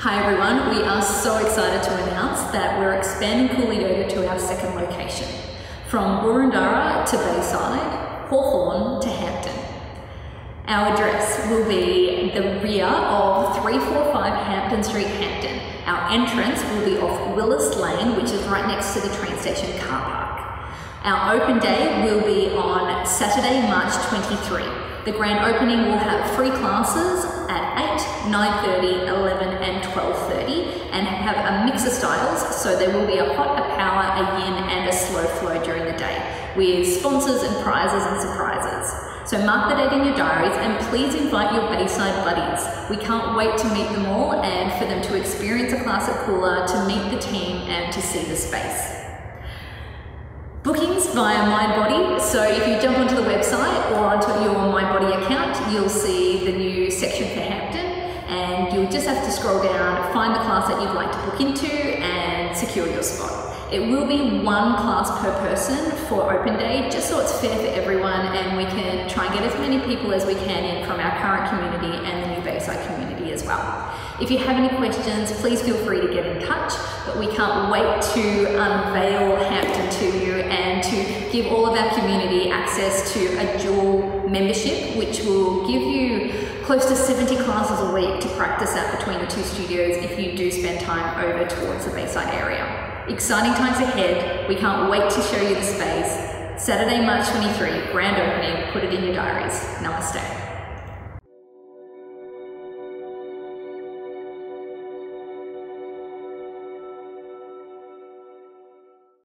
Hi everyone, we are so excited to announce that we're expanding Kula Yoga to our second location, from Boroondara to Bayside, Hawthorn to Hampton. Our address will be the rear of 345 Hampton Street, Hampton. Our entrance will be off Willis Lane, which is right next to the train station car park. Our open day will be on Saturday, March 23. The grand opening will have free classes at 8, 9.30, 11 and 12.30 and have a mix of styles so there will be a hot, a power, a yin and a slow flow during the day with sponsors and prizes and surprises. So mark the date in your diaries and please invite your Bayside buddies. We can't wait to meet them all and for them to experience a class at Kula, to meet the team and to see the space. Bookings via MindBody. So if you jump onto the website or onto your you'll just have to scroll down, find the class that you'd like to book into and secure your spot. It will be one class per person for open day, just so it's fair for everyone and we can try and get as many people as we can in from our current community and the new Bayside community as well. If you have any questions, please feel free to get in touch, but we can't wait to unveil Hampton to you and to give all of our community access to a membership, which will give you close to 70 classes a week to practice at between the two studios if you do spend time over towards the Bayside area. Exciting times ahead. We can't wait to show you the space. Saturday, March 23, grand opening. Put it in your diaries. Namaste.